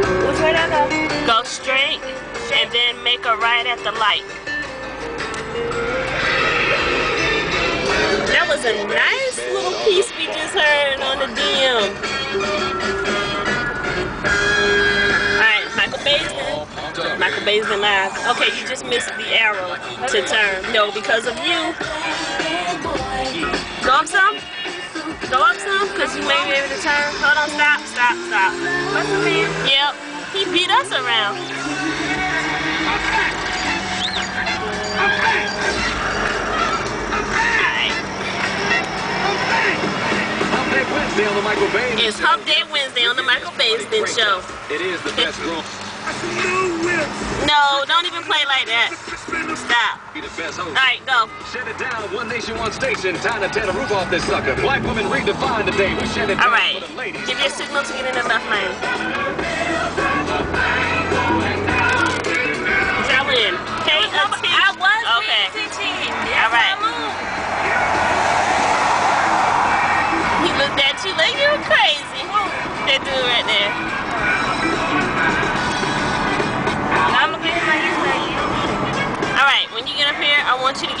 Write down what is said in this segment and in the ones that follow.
go? Go straight and then make a right at the light. That was a nice little piece we just heard on the DM. Alright, Michael Baisden. Michael Baisden live. Okay, you just missed the arrow to turn. No, because of you. Go up some. Go up some, because you may be able to turn. Hold on, stop, stop, stop. What's the man? Yep, he beat us around. Alright. Hump Day Wednesday on the Michael Bay. It's Hump Day Wednesday on the Michael Baisden Show. It is the best girl. No, don't even play like that. Stop. Be the best host. Alright, go. Shut it down. One nation, one station. Time to tear the roof off this sucker. Black women redefined today. We shut it down Alright. for the ladies. Give your signal to get in the left lane. Johlyn. K I was Okay. paying attention. All right. He looked at you like you were crazy. That dude right there.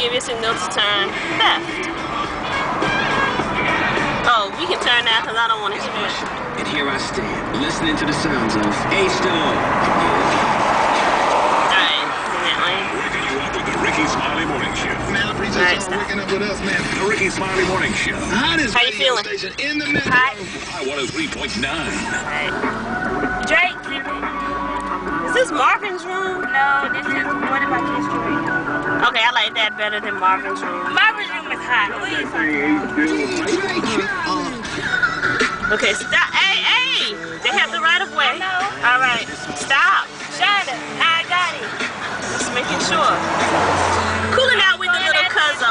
I want you to give your signal to turn left. Oh, we can turn now because I don't want to hear it. And here I stand, listening to the sounds of H-Dog. Alright, in that. Waking you up with the Rickey Smiley Morning Show. Man, I appreciate Alright, y'all stop. waking up with us, man. The Rickey Smiley Morning Show. Hottest How you feeling? station in the metro. Hot. I 103.9. Alright. Drake. Is this Marvin's room? No, this is one of my kids' room. Okay, I like that better than Marvin's room. Marvin's room is hot. What are you talking Okay, stop. Hey, hey! They have the right of way. I know. Alright, stop. Shonda, I got it. Just making sure. Cooling out with the little cuzzo.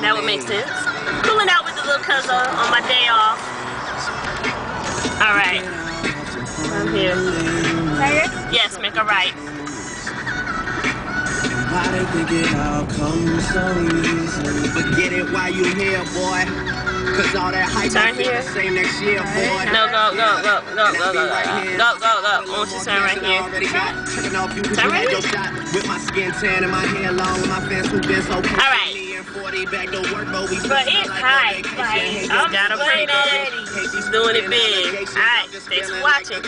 That would make sense. Cooling out with the little cuzzo on my day off. Alright. I'm here? Yes, make a right. Why they think it all comes so easy? But get it while you here, boy. Cause all that hype Turn here. the same next year, boy. No, go, go, go, go, go, go, go. Go, go, go. I want you turn right here. Turn right here. With my skin tan and my hair long and my fans who been so All right. But it's hot. Like, I'm got a sweating already. He's doing it big. All right, thanks for watching.